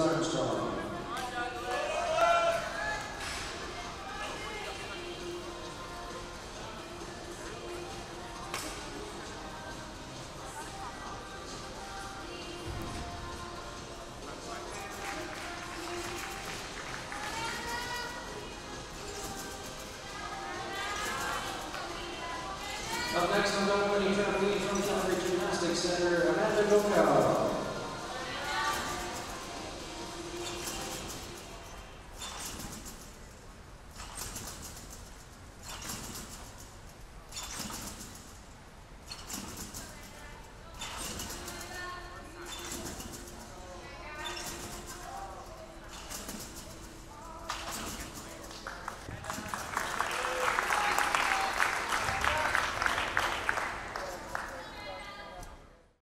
Armstrong. Up next, I'm going to from Calgary Gymnastics Center, Amanda Gokal.